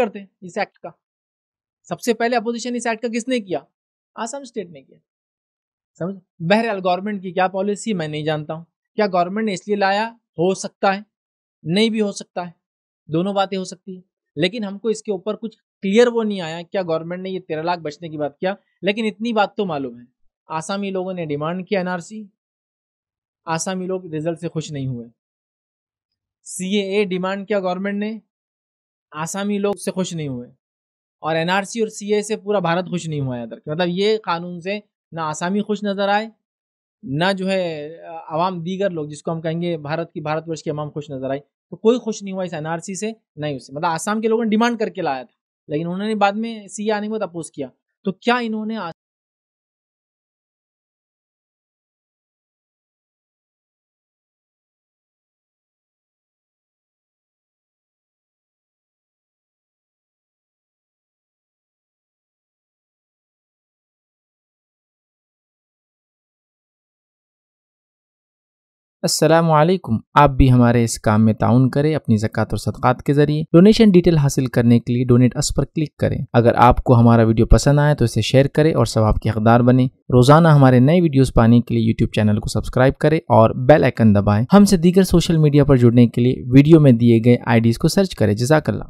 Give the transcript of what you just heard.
करते हैं इस एक्ट का। सबसे पहले अपोजिशन इस एक्ट का किसने किया? आसाम स्टेट ने किया। समझ? बहरहाल गवर्नमेंट की क्या पॉलिसी मैं नहीं जानता हूँ। क्या गवर्नमेंट ने इसलिए लाया? हो सकता है। नहीं भी हो सकता है। दोनों बातें हो सकती है। लेकिन हमको इसके ऊपर कुछ क्लियर वो नहीं आया क्या गवर्नमेंट ने ये तेरह लाख बचने की बात किया? लेकिन इतनी बात तो मालूम है। आसामी लोगों ने डिमांड किया एनआरसी आसामी लोग रिज़ल्ट से खुश नहीं हुए। सी डिमांड किया गवर्नमेंट ने। आसामी लोग से खुश नहीं हुए। और एनआरसी और सी से पूरा भारत खुश नहीं हुआ इधर। मतलब ये कानून से ना आसामी खुश नज़र आए, ना जो है आवाम दीगर लोग जिसको हम कहेंगे भारत की भारतवर्ष की आवाम खुश नज़र आई। तो कोई खुश नहीं हुआ इस एनआरसी से नहीं उससे। मतलब आसाम के लोगों ने डिमांड करके लाया था, लेकिन उन्होंने बाद में सीए आने के बाद अपोज किया। तो क्या इन्होंने असलकुम आप भी हमारे इस काम में ताउन करें, अपनी जक़ात और सदक़ात के ज़रिए। डोनेशन डिटेल हासिल करने के लिए डोनेट अस पर क्लिक करें। अगर आपको हमारा वीडियो पसंद आए तो इसे शेयर करें और सवाब के हकदार बने। रोज़ाना हमारे नए वीडियोस पाने के लिए यूट्यूब चैनल को सब्सक्राइब करें और बेल आइकन दबाएँ। हमसे दीगर सोशल मीडिया पर जुड़ने के लिए वीडियो में दिए गए आईडीज को सर्च करें। जजाकल्ला